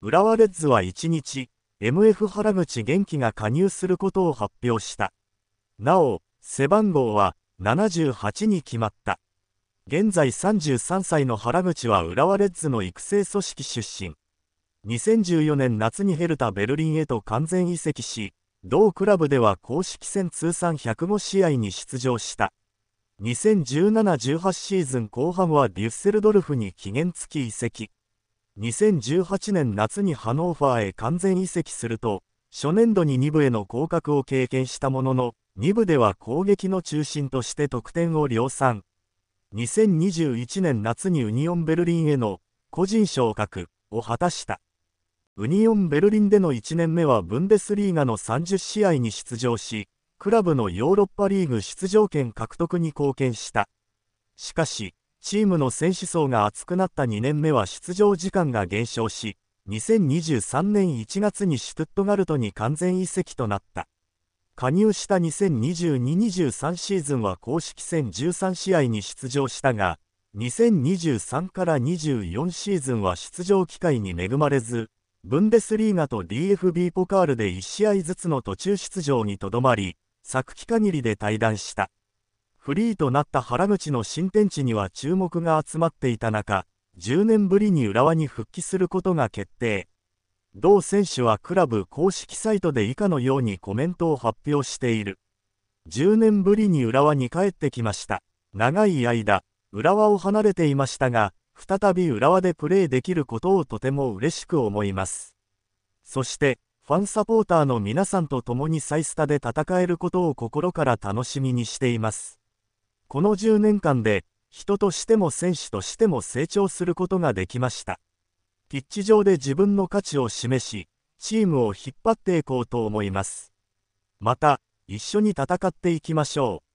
浦和レッズは1日、MF 原口元気が加入することを発表した。なお、背番号は78に決まった。現在33歳の原口は浦和レッズの育成組織出身。2014年夏にヘルタ・ベルリンへと完全移籍し、同クラブでは公式戦通算105試合に出場した。2017-18シーズン後半はデュッセルドルフに期限付き移籍。2018年夏にハノーファーへ完全移籍すると、初年度に2部への降格を経験したものの、2部では攻撃の中心として得点を量産。2021年夏にユニオンベルリンへの個人昇格を果たした。ウニオンベルリンでの1年目はブンデスリーガの30試合に出場し、クラブのヨーロッパリーグ出場権獲得に貢献した。しかし、チームの選手層が厚くなった2年目は出場時間が減少し、2023年1月にシュトゥットガルトに完全移籍となった。加入した2022-23シーズンは公式戦13試合に出場したが、2023から24シーズンは出場機会に恵まれず、ブンデスリーガと DFB ポカールで1試合ずつの途中出場にとどまり、昨季限りで退団した。フリーとなった原口の新天地には注目が集まっていた中、10年ぶりに浦和に復帰することが決定。同選手はクラブ公式サイトで以下のようにコメントを発表している。10年ぶりに浦和に帰ってきました。長い間、浦和を離れていましたが、再び浦和でプレーできることをとても嬉しく思います。そして、ファンサポーターの皆さんと共にサイスタで戦えることを心から楽しみにしています。この10年間で人としても選手としても成長することができました。ピッチ上で自分の価値を示しチームを引っ張っていこうと思います。また一緒に戦っていきましょう。